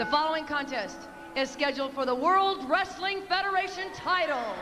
The following contest is scheduled for the World Wrestling Federation title.